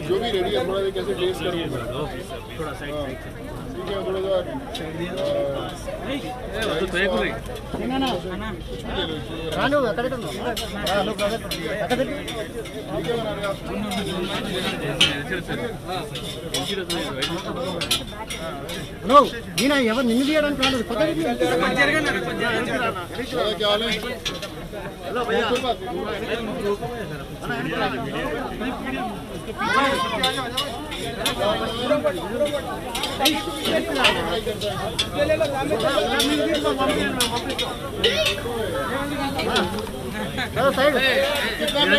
जो भी रेडी है थोड़ा सा कैसे टेस्ट करूँ थोड़ा साइड ठीक है थोड़ा सा రాను అక్కడ హలో ఈయన ఎవరు నిన్ను తీయడానికి రాలేదు दादा क्या हाल है हेलो भैया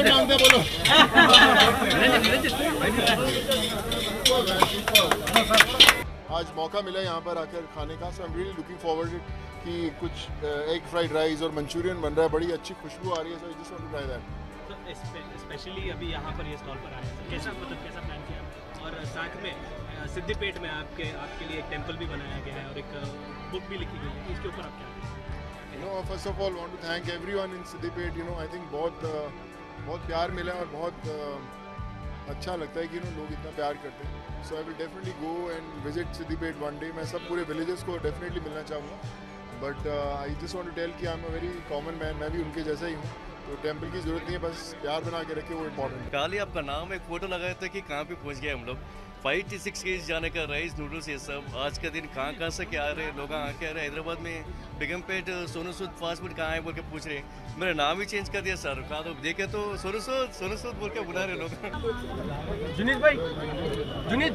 मांगते बोलो आज मौका मिला यहाँ पर आकर खाने का so I am really looking forward कि कुछ एग फ्राइड राइस और मंचूरियन बन रहा है बड़ी अच्छी खुशबू आ रही है so I just want to try that specially अभी यहाँ पर ये स्टॉल पर आए हैं। कैसा मतलब कैसा प्लान किया और साथ में सिद्धिपेट में आपके आपके लिए एक टेंपल भी बनाया गया है और एक बुक भी लिखी गई है। इसके ऊपर आप क्या you know first of all want to thank everyone in Siddipet you know I think बहुत बहुत प्यार मिला और बहुत अच्छा लगता है कि नो लोग इतना प्यार करते हैं। So I will definitely go and visit Siddipet one day मैं सब पूरे विलेजेस को डेफिनेटली मिलना चाहूँगा। But I just want to tell कि I am a very common man मैं भी उनके जैसा ही हूँ। तो टेंपल की ज़रूरत नहीं है बस प्यार बना के रखे वो इम्पोर्टेंट है। काली आपका नाम एक फ़ोटो लगाए थे कि कहाँ पे पहुँच गए हम लोग। फाइव टी सिक्स के जाने का राइस नूडल्स ये सब। आज का दिन कहाँ कहाँ से क्या आ रहे हैं? लोग आके आ रहे हैं? हैदराबाद में बेगमपेट सोनू सूद फास्ट फ़ूड कहाँ है बोल के पूछ रहे हैं। मेरा नाम ही चेंज कर दिया सर कहा तो देखे तो सोनू सूद सोनू सूद बोल के बुला रहे लोग। जुनीद भाई जुनीद।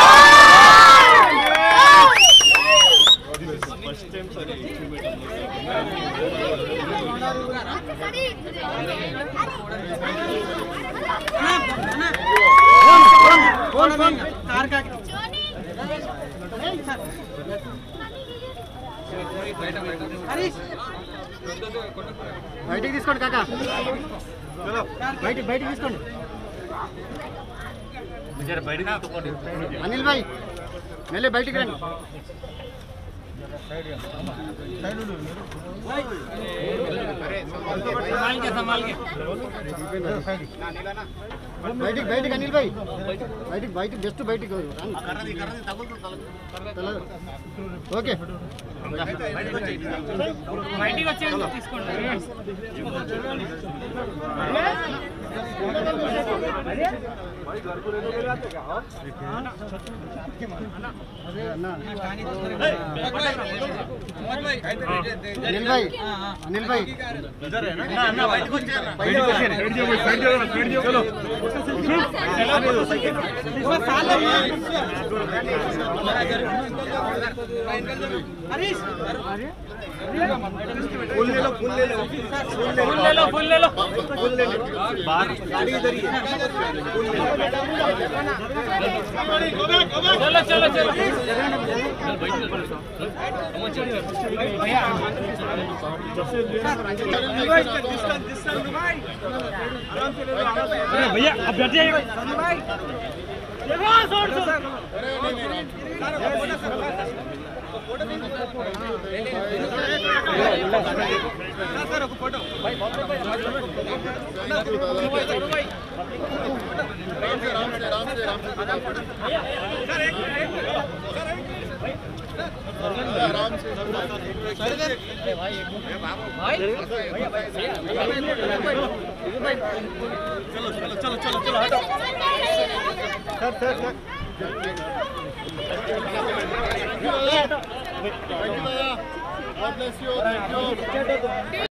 अभी ఫోన్ ఫోన్ కార్ కా బయటికి తీసుకోండి కాకా. బయటికి బయటికి తీసుకోండి. అనిల్ భాయ్ మళ్ళీ బయటికి రండి. బయటికి బయటికి అనిల్ భాయ్ బయటికి బయటికి జస్ట్ బయటికి రండి. తల- ఓకే బయటికి వచ్చేయండి తీసుకోండి अनिल भाई अनिल भाई इधर है ना? ना बैठ जाओ बैठ जाओ बैठ जाओ। चलो। फुल ले लो फुल ले लो गाड़ी इधर ही है भैया अब बैठ जाइए राम से राम से राम से राम से। आराम से God bless you. Thank you.